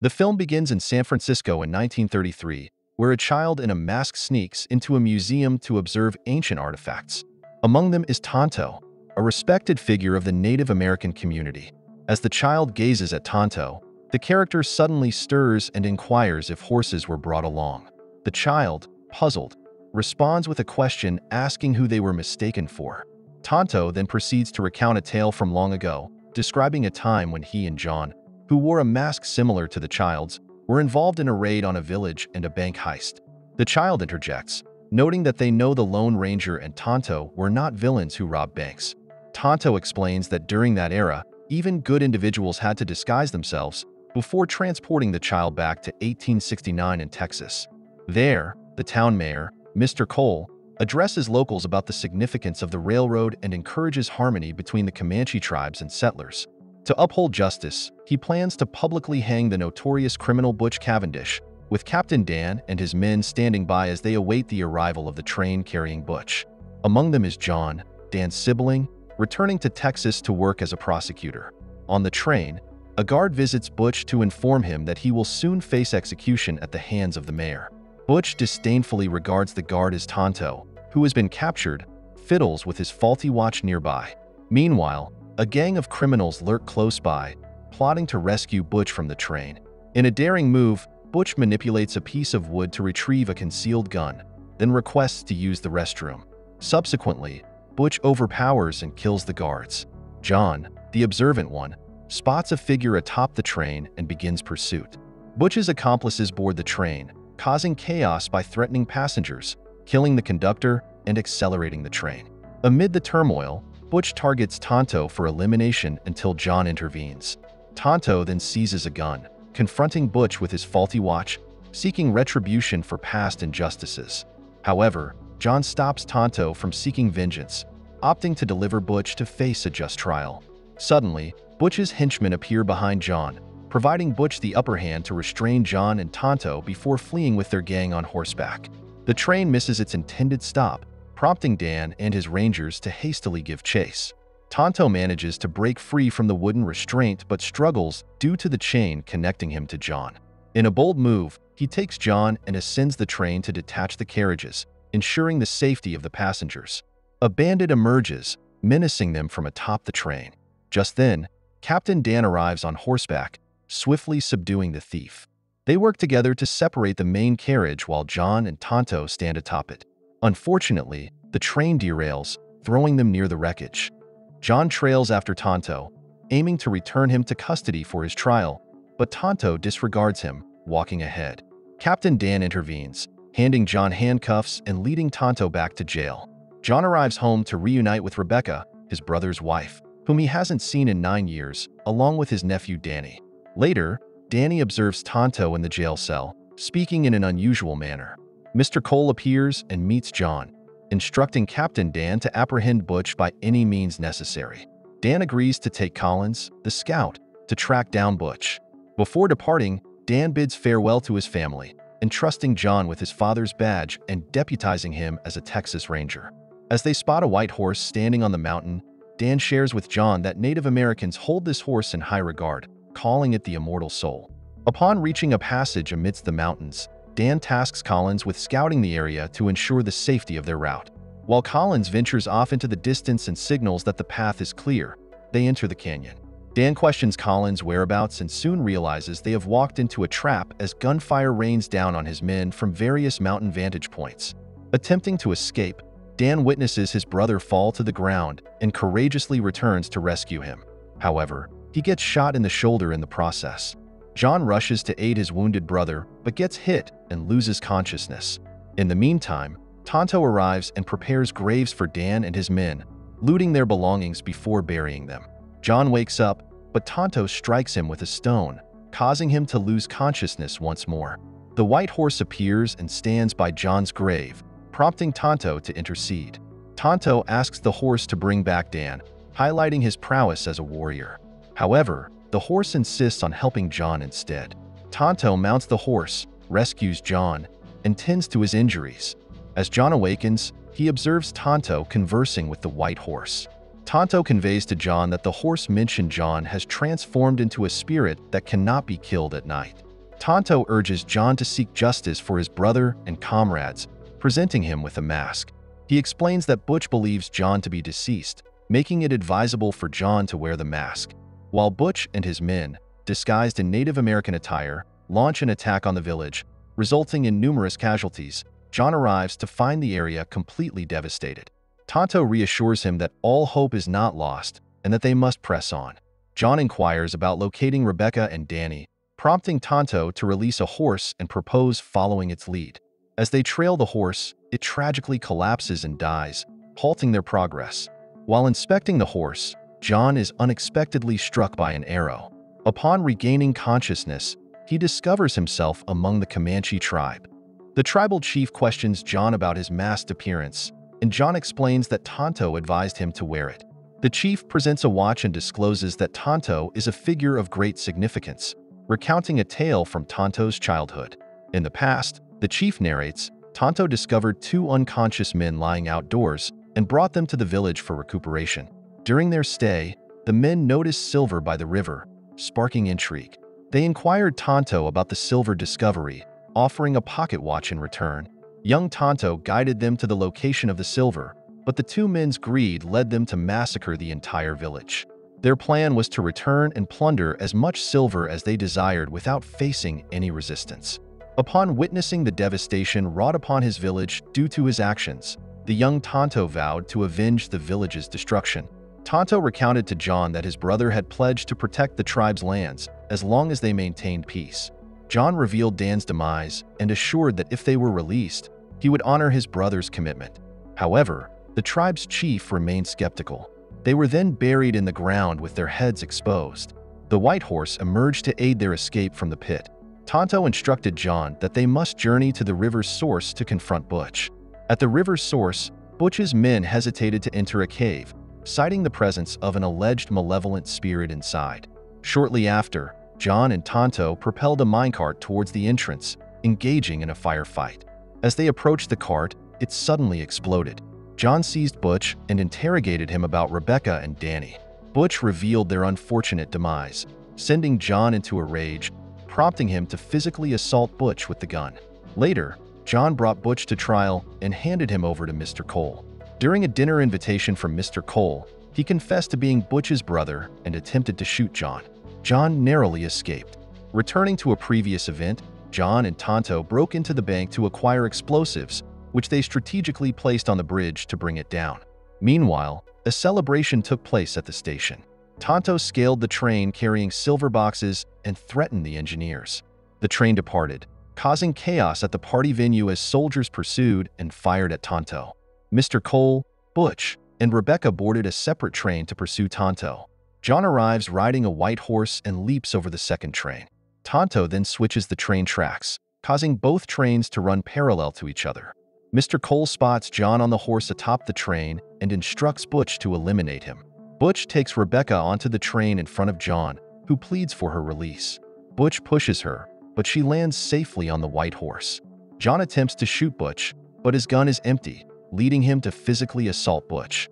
The film begins in San Francisco in 1933, where a child in a mask sneaks into a museum to observe ancient artifacts. Among them is Tonto, a respected figure of the Native American community. As the child gazes at Tonto, the character suddenly stirs and inquires if horses were brought along. The child, puzzled, responds with a question asking who they were mistaken for. Tonto then proceeds to recount a tale from long ago, describing a time when he and John, who wore a mask similar to the child's, were involved in a raid on a village and a bank heist. The child interjects, noting that they know the Lone Ranger and Tonto were not villains who robbed banks. Tonto explains that during that era, even good individuals had to disguise themselves before transporting the child back to 1869 in Texas. There, the town mayor, Mr. Cole, addresses locals about the significance of the railroad and encourages harmony between the Comanche tribes and settlers. To uphold justice, he plans to publicly hang the notorious criminal Butch Cavendish, with Captain Dan and his men standing by as they await the arrival of the train carrying Butch. Among them is John, Dan's sibling, returning to Texas to work as a prosecutor. On the train, a guard visits Butch to inform him that he will soon face execution at the hands of the mayor. Butch disdainfully regards the guard as Tonto, who has been captured, fiddles with his faulty watch nearby. Meanwhile, a gang of criminals lurk close by, plotting to rescue Butch from the train. In a daring move, Butch manipulates a piece of wood to retrieve a concealed gun, then requests to use the restroom. Subsequently, Butch overpowers and kills the guards. John, the observant one, spots a figure atop the train and begins pursuit. Butch's accomplices board the train, causing chaos by threatening passengers, killing the conductor, and accelerating the train. Amid the turmoil, Butch targets Tonto for elimination until John intervenes. Tonto then seizes a gun, confronting Butch with his faulty watch, seeking retribution for past injustices. However, John stops Tonto from seeking vengeance, opting to deliver Butch to face a just trial. Suddenly, Butch's henchmen appear behind John, providing Butch the upper hand to restrain John and Tonto before fleeing with their gang on horseback. The train misses its intended stop, prompting Dan and his rangers to hastily give chase. Tonto manages to break free from the wooden restraint but struggles due to the chain connecting him to John. In a bold move, he takes John and ascends the train to detach the carriages, ensuring the safety of the passengers. A bandit emerges, menacing them from atop the train. Just then, Captain Dan arrives on horseback, swiftly subduing the thief. They work together to separate the main carriage while John and Tonto stand atop it. Unfortunately, the train derails, throwing them near the wreckage. John trails after Tonto, aiming to return him to custody for his trial, but Tonto disregards him, walking ahead. Captain Dan intervenes, handing John handcuffs and leading Tonto back to jail. John arrives home to reunite with Rebecca, his brother's wife, whom he hasn't seen in nine years, along with his nephew Danny. Later, Danny observes Tonto in the jail cell, speaking in an unusual manner. Mr. Cole appears and meets John, instructing Captain Dan to apprehend Butch by any means necessary. Dan agrees to take Collins, the scout, to track down Butch. Before departing, Dan bids farewell to his family, entrusting John with his father's badge and deputizing him as a Texas Ranger. As they spot a white horse standing on the mountain, Dan shares with John that Native Americans hold this horse in high regard, calling it the immortal soul. Upon reaching a passage amidst the mountains, Dan tasks Collins with scouting the area to ensure the safety of their route. While Collins ventures off into the distance and signals that the path is clear, they enter the canyon. Dan questions Collins' whereabouts and soon realizes they have walked into a trap as gunfire rains down on his men from various mountain vantage points. Attempting to escape, Dan witnesses his brother fall to the ground and courageously returns to rescue him. However, he gets shot in the shoulder in the process. John rushes to aid his wounded brother, but gets hit and loses consciousness. In the meantime, Tonto arrives and prepares graves for Dan and his men, looting their belongings before burying them. John wakes up but Tonto strikes him with a stone, causing him to lose consciousness once more. The white horse appears and stands by John's grave, prompting Tonto to intercede. Tonto asks the horse to bring back Dan, highlighting his prowess as a warrior. However, the horse insists on helping John instead. Tonto mounts the horse, rescues John, and tends to his injuries. As John awakens, he observes Tonto conversing with the white horse. Tonto conveys to John that the horse mentioned John has transformed into a spirit that cannot be killed at night. Tonto urges John to seek justice for his brother and comrades, presenting him with a mask. He explains that Butch believes John to be deceased, making it advisable for John to wear the mask. While Butch and his men, disguised in Native American attire, launch an attack on the village, resulting in numerous casualties, John arrives to find the area completely devastated. Tonto reassures him that all hope is not lost and that they must press on. John inquires about locating Rebecca and Danny, prompting Tonto to release a horse and propose following its lead. As they trail the horse, it tragically collapses and dies, halting their progress. While inspecting the horse, John is unexpectedly struck by an arrow. Upon regaining consciousness, he discovers himself among the Comanche tribe. The tribal chief questions John about his masked appearance, and John explains that Tonto advised him to wear it. The chief presents a watch and discloses that Tonto is a figure of great significance, recounting a tale from Tonto's childhood. In the past, the chief narrates, Tonto discovered two unconscious men lying outdoors and brought them to the village for recuperation. During their stay, the men noticed silver by the river, sparking intrigue. They inquired Tonto about the silver discovery, offering a pocket watch in return. Young Tonto guided them to the location of the silver, but the two men's greed led them to massacre the entire village. Their plan was to return and plunder as much silver as they desired without facing any resistance. Upon witnessing the devastation wrought upon his village due to his actions, the young Tonto vowed to avenge the village's destruction. Tonto recounted to John that his brother had pledged to protect the tribe's lands as long as they maintained peace. John revealed Dan's demise and assured that if they were released, he would honor his brother's commitment. However, the tribe's chief remained skeptical. They were then buried in the ground with their heads exposed. The white horse emerged to aid their escape from the pit. Tonto instructed John that they must journey to the river's source to confront Butch. At the river's source, Butch's men hesitated to enter a cave, citing the presence of an alleged malevolent spirit inside. Shortly after, John and Tonto propelled a minecart towards the entrance, engaging in a firefight. As they approached the cart, it suddenly exploded. John seized Butch and interrogated him about Rebecca and Danny. Butch revealed their unfortunate demise, sending John into a rage, prompting him to physically assault Butch with the gun. Later, John brought Butch to trial and handed him over to Mr. Cole. During a dinner invitation from Mr. Cole, he confessed to being Butch's brother and attempted to shoot John. John narrowly escaped. Returning to a previous event, John and Tonto broke into the bank to acquire explosives, which they strategically placed on the bridge to bring it down. Meanwhile, a celebration took place at the station. Tonto scaled the train carrying silver boxes and threatened the engineers. The train departed, causing chaos at the party venue as soldiers pursued and fired at Tonto. Mr. Cole, Butch, and Rebecca boarded a separate train to pursue Tonto. John arrives riding a white horse and leaps over the second train. Tonto then switches the train tracks, causing both trains to run parallel to each other. Mr. Cole spots John on the horse atop the train and instructs Butch to eliminate him. Butch takes Rebecca onto the train in front of John, who pleads for her release. Butch pushes her, but she lands safely on the white horse. John attempts to shoot Butch, but his gun is empty, leading him to physically assault Butch.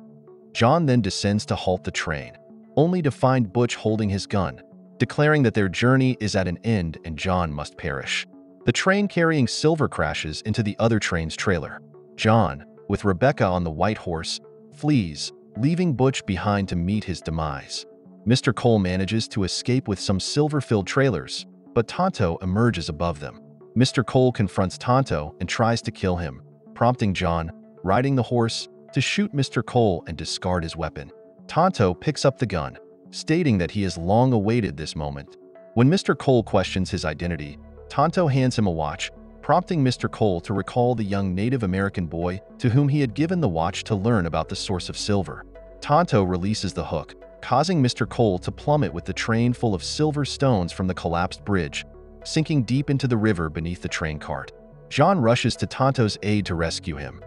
John then descends to halt the train, only to find Butch holding his gun, declaring that their journey is at an end and John must perish. The train carrying Silver crashes into the other train's trailer. John, with Rebecca on the white horse, flees, leaving Butch behind to meet his demise. Mr. Cole manages to escape with some silver-filled trailers, but Tonto emerges above them. Mr. Cole confronts Tonto and tries to kill him, prompting John, riding the horse, to shoot Mr. Cole and discard his weapon. Tonto picks up the gun, stating that he has long awaited this moment. When Mr. Cole questions his identity, Tonto hands him a watch, prompting Mr. Cole to recall the young Native American boy to whom he had given the watch to learn about the source of silver. Tonto releases the hook, causing Mr. Cole to plummet with the train full of silver stones from the collapsed bridge, sinking deep into the river beneath the train cart. John rushes to Tonto's aid to rescue him,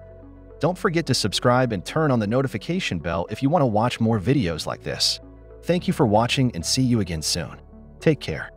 don't forget to subscribe and turn on the notification bell if you want to watch more videos like this. Thank you for watching and see you again soon. Take care.